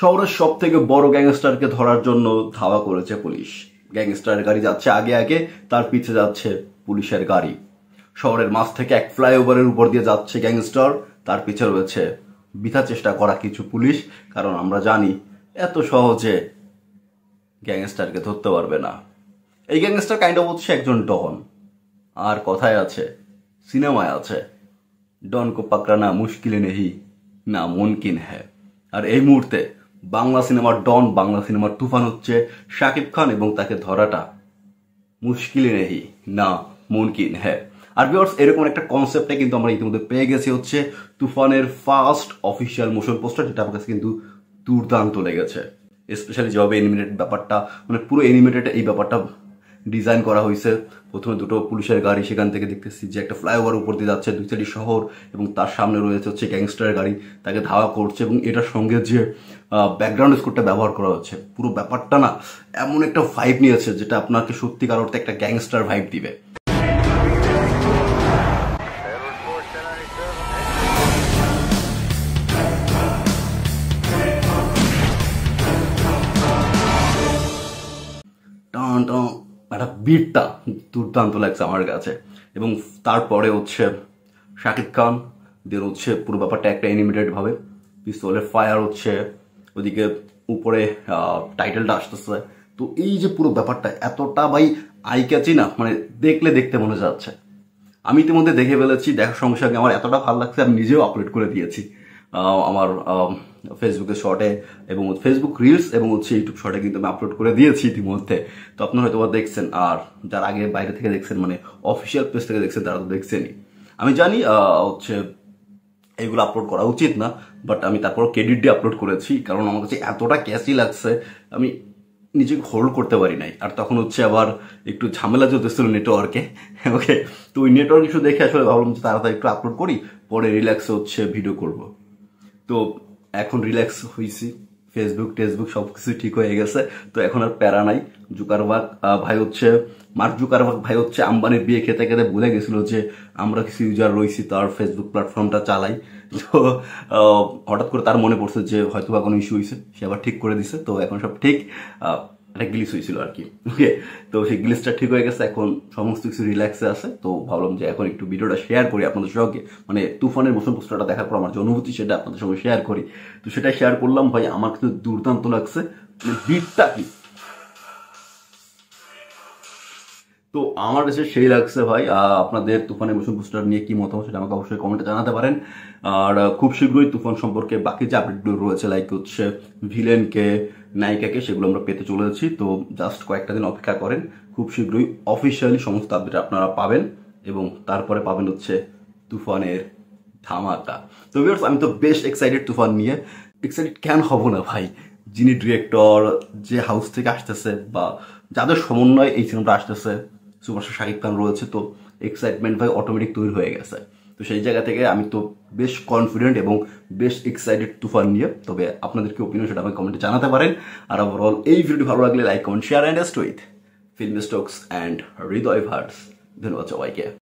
শহরের সব থেকে বড় গ্যাংস্টারকে ধরার জন্য ধাওয়া করেছে পুলিশ। গ্যাংস্টারের গাড়ি যাচ্ছে আগে আগে, তার পিছে যাচ্ছে পুলিশের গাড়ি। শহরের মাঝ থেকে এক ফ্লাইওভারের উপর দিয়ে যাচ্ছে গ্যাংস্টার, তার পিছে রয়েছে বৃথা চেষ্টা করা কিছু পুলিশ, কারণ আমরা জানি এত সহজে গ্যাংস্টারকে ধরতে পারবে না। এই গ্যাংস্টার কাইন্ড অফ হচ্ছে একজন ডন। আর কথায় আছে, সিনেমায় আছে, ডন কো পাকড়ানা মুশকিলে নেহি, না মুমকিন হ্যায়। আর এই মুহূর্তে বাংলা সিনেমার ডন, বাংলা সিনেমার তুফান হচ্ছে শাকিব খান এবং তাকে ধরাটা মুশকিলে নেই। না, মুমকিন হ্যাঁ। আর বিয়ার্স এরকম একটা কনসেপ্টে কিন্তু আমরা ইতিমধ্যে পেয়ে গেছি হচ্ছে তুফানের ফার্স্ট অফিসিয়াল মোশন পোস্টার যেটা আমার কাছে কিন্তু দুর্দান্ত লেগেছে। স্পেশালি যেভাবে এনিমেটেড ব্যাপারটা মানে পুরো এনিমেটেড এই ব্যাপারটা ডিজাইন করা হয়েছে। প্রথমে দুটো পুলিশের গাড়ি সেখান থেকে দেখতেছি যে একটা ফ্লাইওভার উপর দিয়ে যাচ্ছে, দুই চারটি শহর এবং তার সামনে রয়েছে হচ্ছে গ্যাংস্টারের গাড়ি, তাকে ধাওয়া করছে এবং এটার সঙ্গে যে ব্যাকগ্রাউন্ড স্কোরটা ব্যবহার করা হচ্ছে। পুরো ব্যাপারটা না এমন একটা ভাইব নিয়েছে যেটা আপনাকে সত্যিকার অর্থে একটা গ্যাংস্টার ভাইব দিবে। টান টান একটা বিটটা দুর্দান্ত লাগছে আমার কাছে। এবং তারপরে হচ্ছে শাকিব খান দেন হচ্ছে পুরো ব্যাপারটা একটা অ্যানিমেটেড ভাবে। পিস্তলের ফায়ার হচ্ছে, ওদিকে উপরে টাইটেলটা আসতেছে। তো এই যে পুরো ব্যাপারটা, এতটা ভাই আই ক্যাচি না মানে দেখলে দেখতে মনে যাচ্ছে আমি ইতিমধ্যে দেখে ফেলেছি, দেখার সঙ্গে সঙ্গে আমার এতটা ভালো লাগছে, আমি নিজেও আপলোড করে দিয়েছি। আমার ফেসবুকের শর্টে এবং ফেসবুক রিলস এবং হচ্ছে ইউটিউব শর্টে কিন্তু আমি আপলোড করে দিয়েছি ইতিমধ্যে। তো আপনারা হয়তো দেখছেন, আর যারা আগে বাইরে থেকে দেখছেন মানে অফিসিয়াল পেজ থেকে দেখছেন, তারা তো দেখছেনই। আমি জানি হচ্ছে এইগুলো আপলোড করা উচিত না বাট আমি তারপর ক্রেডিট দিয়ে আপলোড করেছি, কারণ আমার কাছে এতটা ক্যাশই লাগছে, আমি নিজেকে হোল্ড করতে পারি নাই। আর তখন হচ্ছে আবার একটু ঝামেলা চলতেছিল নেটওয়ার্কে ওকে তো ওই নেটওয়ার্ক ইস্যু দেখে আসলে ভাবলাম যে তাড়াতাড়ি একটু আপলোড করি, পরে রিল্যাক্সে হচ্ছে ভিডিও করব। তো এখন রিল্যাক্স হয়েছি ফেসবুক টেসবুক সব কিছু ঠিক হয়ে গেছে। তো এখন আর প্যারা নাই। জুকারবাগ ভাই হচ্ছে, মার্ক জুকারবাগ ভাই হচ্ছে আম্বানির বিয়ে খেতে খেতে ভুলে গেছিল যে আমরা কিছু ইউজার রয়েছি, তার ফেসবুক প্ল্যাটফর্মটা চালাই। তো হঠাৎ করে তার মনে পড়ছে যে হয়তো বা কোনো ইস্যু হয়েছে সে আবার ঠিক করে দিছে। তো এখন সব ঠিক। একটা গ্লিস হয়েছিল আর কি। ওকে তো সেই গ্লিসটা ঠিক হয়ে গেছে, এখন সমস্ত কিছু রিল্যাক্সে আছে। তো ভাবলাম যে এখন একটু ভিডিওটা শেয়ার করি আপনাদের সঙ্গে। মানে তুফানের মোশন পোস্টারটা দেখার পর আমার যে অনুভূতি সেটা আপনাদের সঙ্গে শেয়ার করি। তো সেটা শেয়ার করলাম, ভাই, আমার কিন্তু দুর্দান্ত লাগছে। মানে বিটটা কি? তো আমার কাছে সেই লাগছে, ভাই আপনাদের তুফানের মোশন পোস্টার নিয়ে কি মতামত সেটা আমাকে অবশ্যই কমেন্টে জানাতে পারেন। আর, খুব শীঘ্রই তুফান সম্পর্কে বাকি যে আপডেটগুলো রয়েছে লাইক হচ্ছে ভিলেনকে নায়িকাকে সেগুলো আমরা পেতে চলেছি তো জাস্ট কয়েকটা দিন অপেক্ষা করেন। খুব শীঘ্রই অফিসিয়ালি সমস্ত আপডেট আপনারা পাবেন এবং তারপরে পাবেন হচ্ছে তুফানের ধামাকা। তো ভিউয়ার্স আমি তো বেশ এক্সাইটেড তুফান নিয়ে। এক্সাইটেড কেন হব না ভাই? যিনি ডিরেক্টর যে হাউস থেকে আসতেছে বা যাদের সমন্বয় এই সিনেমাটা আসতেছে, সুপারস্টার শাকিব খান রয়েছে, তো এক্সাইটমেন্ট ভাই অটোমেটিক তৈরি হয়ে গেছে। তো সেই জায়গা থেকে আমি তো বেশ কনফিডেন্ট এবং বেশ এক্সাইটেড তুফান নিয়ে। তবে আপনাদের কি ওপিনিয়ন সেটা আমাকে কমেন্টে জানাতে পারেন। আর ওভারঅল এই ভিডিওটি ভালো লাগলে like comment share and with film stocks and Hridoy verse ধন্যবাদ সবাইকে।